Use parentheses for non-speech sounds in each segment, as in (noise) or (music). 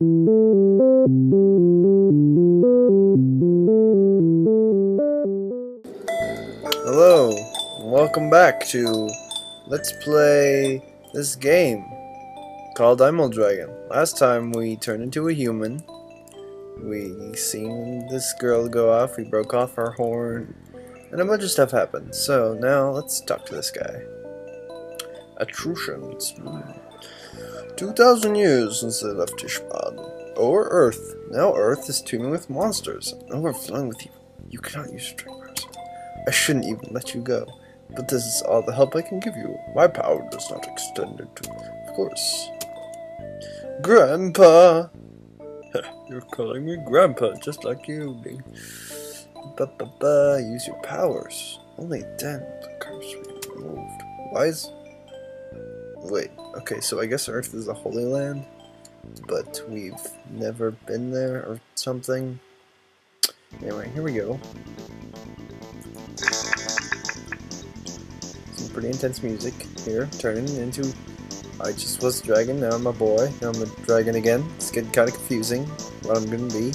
Hello, welcome back to Let's Play this game called Emerald Dragon. Last time we turned into a human. We seen this girl go off, we broke off our horn, and a bunch of stuff happened. So now let's talk to this guy. Atrusans. Hmm. 2,000 years since they left Ishban. Or Earth. Now Earth is teeming with monsters, overflowing with evil. You cannot use dreamers. I shouldn't even let you go. But this is all the help I can give you. My power does not extend into, of course. Grandpa! (laughs) You're calling me Grandpa, just like you do. Ba ba ba, use your powers. Only then the curse will be removed. Why is. Wait, okay, so I guess Earth is a holy land, but we've never been there or something. Anyway, here we go. Some pretty intense music here, turning into. I just was a dragon, now I'm a boy, now I'm a dragon again. It's getting kind of confusing what I'm gonna be.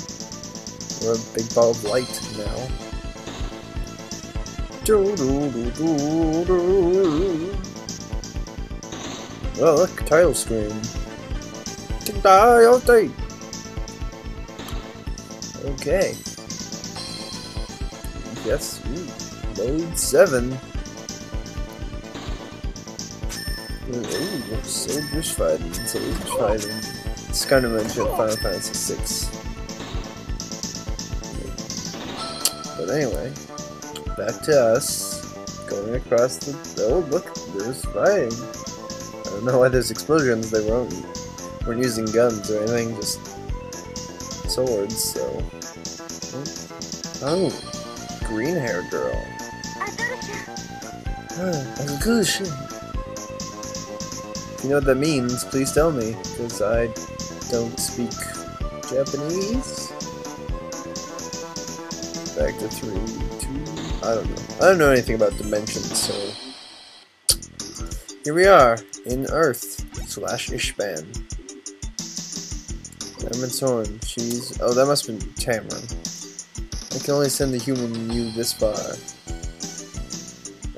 We're a big ball of light now. Oh, look, title screen. Okay. Yes, ooh, load 7. Ooh, soldiers fighting, soldiers fighting. It's kind of mentioned Final Fantasy 6. But anyway, back to us. Going across the. Oh, look, there's fighting. I don't know why there's explosions. They weren't, weren't using guns or anything, just swords, so. Hmm? Oh, green hair girl. If you know what that means, please tell me, because I don't speak Japanese. Back to three, two. I don't know. I don't know anything about dimensions, so. Here we are, in Earth, slash Ishban. Horn, she's. Oh, that must have been Tamryn. I can only send the human you this far.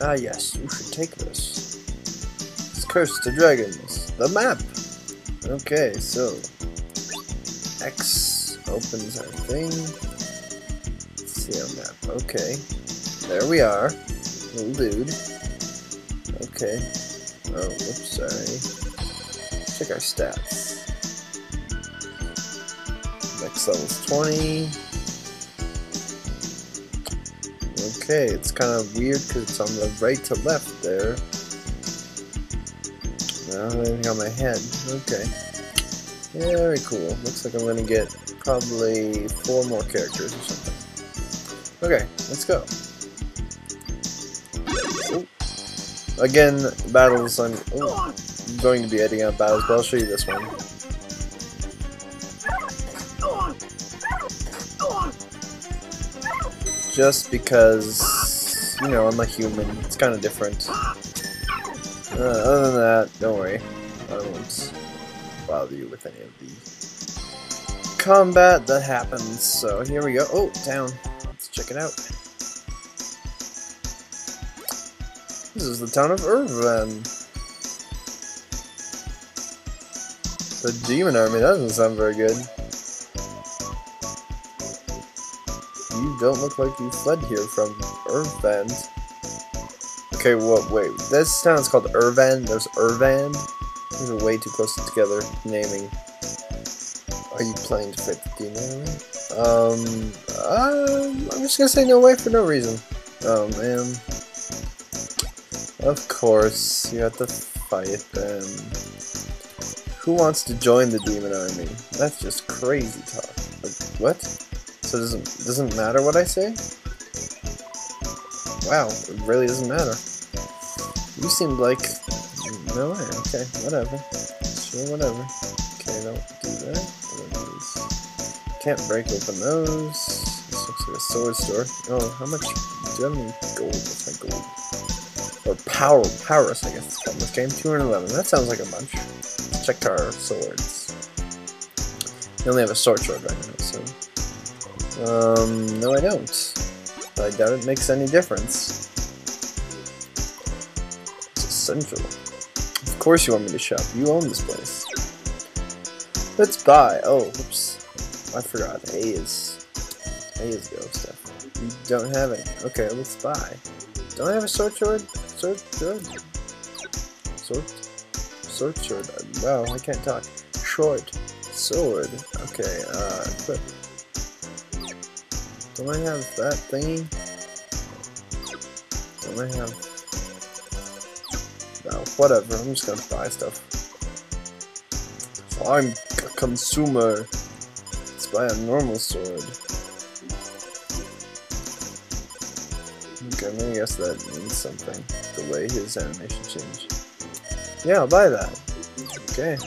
Ah, yes, you should take this. It's cursed to Dragons. The map! Okay, so. X opens our thing. Let's see our map. Okay. There we are. Little dude. Okay. Oh, whoops, sorry. Check our stats. Next level's 20. Okay, it's kind of weird because it's on the right to left there. Have anything on my head. Okay. Very cool. Looks like I'm going to get probably four more characters or something. Okay, let's go. Again, battles I'm going to be editing out battles, but I'll show you this one. just because, you know, I'm a human. It's kind of different. Uh, other than that, don't worry. I won't bother you with any of the combat that happens. So here we go. Oh, down. Let's check it out. This is the town of Irvan. The demon army, that doesn't sound very good. You don't look like you fled here from Irvan. Okay, what, wait. This town's called Irvan. There's Irvan. These are way too close together naming. Are you planning to fight the demon army? Um, um, I'm just gonna say no way for no reason. Oh, man. Of course, you have to fight them. Who wants to join the demon army? That's just crazy talk. Like, what? So it doesn't doesn't matter what I say? Wow, it really doesn't matter. You seemed like no way. Okay, whatever. Sure, whatever. Okay, don't do that. Can't break open those. This looks like a sword store. Oh, how much? Do you have any gold? Power, powers, I guess in this game. 211. That sounds like a bunch. Let's check our swords. You only have a sword sword right now, so. Um, no, I don't. But I doubt it makes any difference. It's essential. Of course you want me to shop. You own this place. Let's buy. Oh, oops. I forgot. A is A is go stuff. You don't have any. Okay, let's buy. Don't I have a sword sword? Sword sword? Sword? Sword. Wow, I can't talk. Short. Sword. Okay, uh, equip. Don't I have that thingy? Don't I have... No, whatever, I'm just gonna buy stuff. I'm a consumer. Let's buy a normal sword. I guess that means something. The way his animation changed. Yeah, I'll buy that. Okay.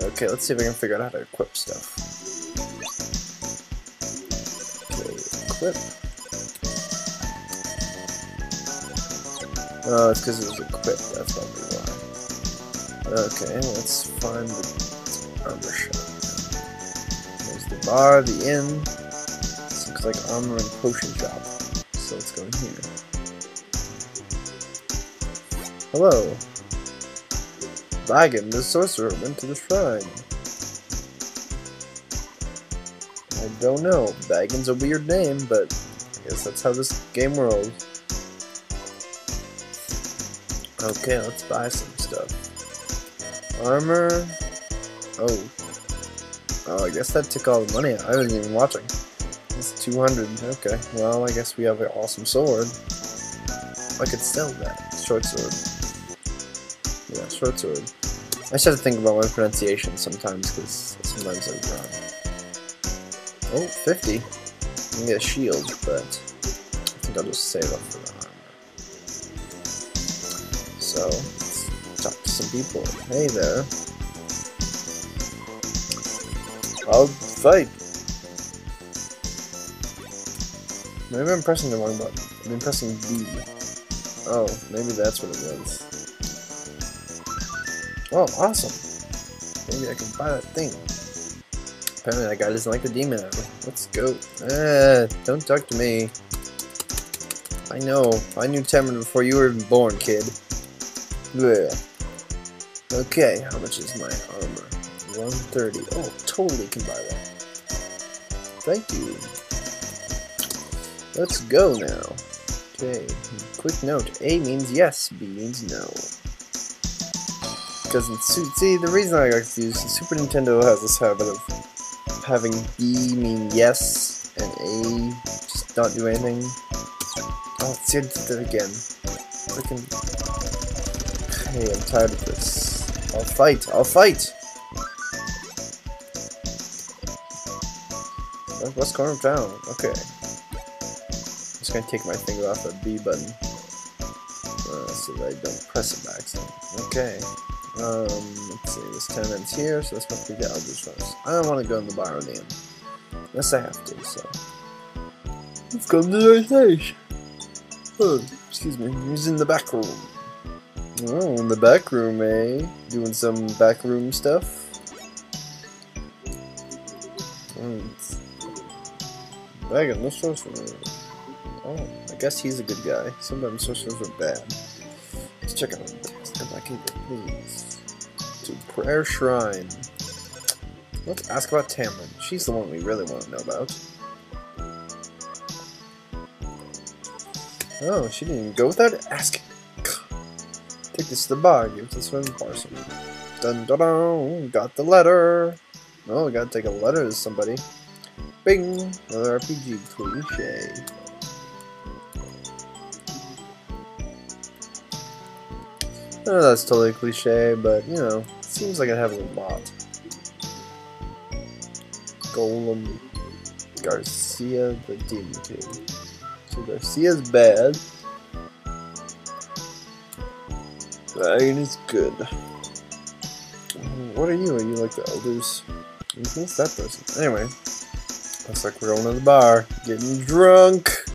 Okay, let's see if I can figure out how to equip stuff. Okay, equip. Oh, it's because it was equipped, that's probably why. Okay, let's find the armor shop. There's the bar, the inn. Like armor and potion shop. So let's go in here. Hello. Bagan, the sorcerer, went to the shrine. I don't know. Bagan's a weird name, but I guess that's how this game rolls. Okay, let's buy some stuff. Armor. Oh. Oh, I guess that took all the money. I wasn't even watching. It's 200. Okay, well, I guess we have an awesome sword. I could sell that. Short sword. Yeah, short sword. I just have to think about my pronunciation sometimes, because sometimes I'm wrong. Oh, 50. I can get a shield, but I think I'll just save up for the armor. So, let's talk to some people. Hey there. I'll fight. Maybe I'm pressing the wrong button. I'm pressing B. Oh, maybe that's what it was. Oh, awesome. Maybe I can buy that thing. Apparently that guy doesn't like the demon. Let's go. Ah, don't talk to me. I know. I knew Tamryn before you were even born, kid. Yeah. Okay, how much is my armor? 130. Oh, totally can buy that. Thank you. Let's go now. Okay, quick note. A means yes, B means no. Doesn't suit. see, the reason I got confused is Super Nintendo has this habit of having B mean yes and A just not do anything. Oh, it's did that again. Freaking. Hey, I'm tired of this. I'll fight. I'll fight. West corner of town. Okay. Just gonna take my finger off the B button. Uh, so that I don't press it back. So. Okay. Um, let's see, this 10 ends here, so this must be the Rose. I don't want to go in the bar with. Unless I have to, so. Let's come to the stage. Oh, excuse me, he's in the back room. Oh, in the back room, eh? Doing some back room stuff. Dragon, no sorcerer. Oh, I guess he's a good guy. Sometimes sorcerers are bad. Let's check out come back here, please. To Prayer Shrine. Let's ask about Tamlin. She's the one we really want to know about. Oh, she didn't even go without asking. Take this to the bar, give this one parcel. Dun dun dun, got the letter. Oh, gotta take a letter to somebody. Bing! Another RPG cliche. I know that's totally cliche, but you know, seems like it have a lot. Golem Garcia the Demon King. So Garcia's bad. Dragon is good. What are you? Are you like the elders? Who's that person? Anyway. Looks like we're going to the bar, getting drunk.